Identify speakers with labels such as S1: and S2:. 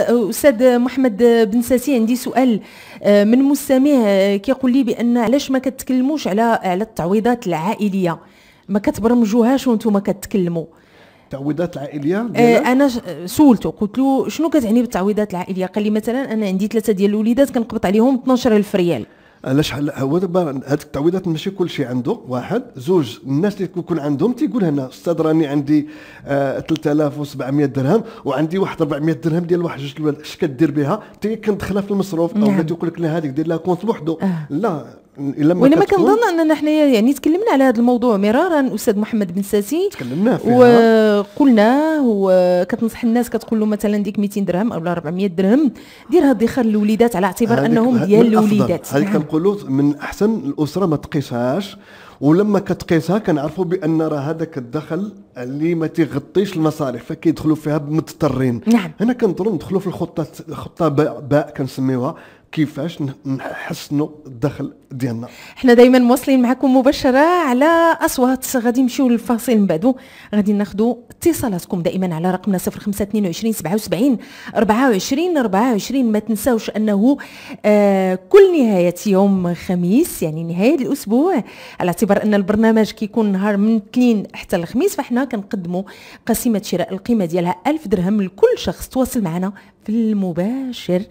S1: أستاذ محمد بن ساسي عندي سؤال آه، من مستمع آه، كيقول لي بأن علاش ما كتكلموش على على التعويضات العائلية؟ ما كتبرمجوهاش وأنتم كتكلموا.
S2: التعويضات العائلية؟
S1: آه أنا سولته قلت له شنو كتعني بالتعويضات العائلية؟ قال لي مثلا أنا عندي ثلاثة ديال الوليدات كنقبض عليهم 12000 ريال.
S2: علاش هو دابا هذيك التعويضات ماشي كل شيء عنده. واحد زوج الناس اللي تكون عندهم تيقول هنا أستاذ راني عندي آه 3700 درهم وعندي واحد 400 درهم ديال واحد جوج اش كدير بها؟ تي كندخلها في المصروف. أو نعم. تيقول لك لا هذيك دير لها compte بوحدو. آه. لا
S1: الا ما كنظن أننا حنايا يعني تكلمنا على هذا الموضوع مرارا أستاذ محمد بن ساسي.
S2: تكلمنا فيه
S1: وقلنا وكتنصح الناس كتقول له مثلا ديك 200 درهم أو 400 درهم ديرها ادخار للوليدات على اعتبار أنهم ديال الوليدات
S2: هذه نعم. كنقولوا من أحسن الأسرة ما تقيسهاش ولما كتقيسها كنعرفوا بأن راه هذاك الدخل اللي ما تيغطيش المصاريف فكيدخلوا فيها مضطرين
S1: نعم.
S2: هنا كنضروا ندخلوا في الخطة خطة باء كنسميوها. كيفاش نحسنوا الدخل ديالنا؟
S1: حنا دائما مواصلين معكم مباشرة على أصوات. غادي نمشيو للفاصل من بعدو غادي ناخذوا اتصالاتكم دائما على رقمنا 0522 77 24 24 ما تنساوش أنه آه كل نهاية يوم خميس يعني نهاية الأسبوع على اعتبار أن البرنامج كيكون نهار من الاثنين حتى الخميس فإحنا كنقدموا قسيمة شراء القيمة ديالها 1000 درهم. لكل شخص تواصل معنا في المباشر.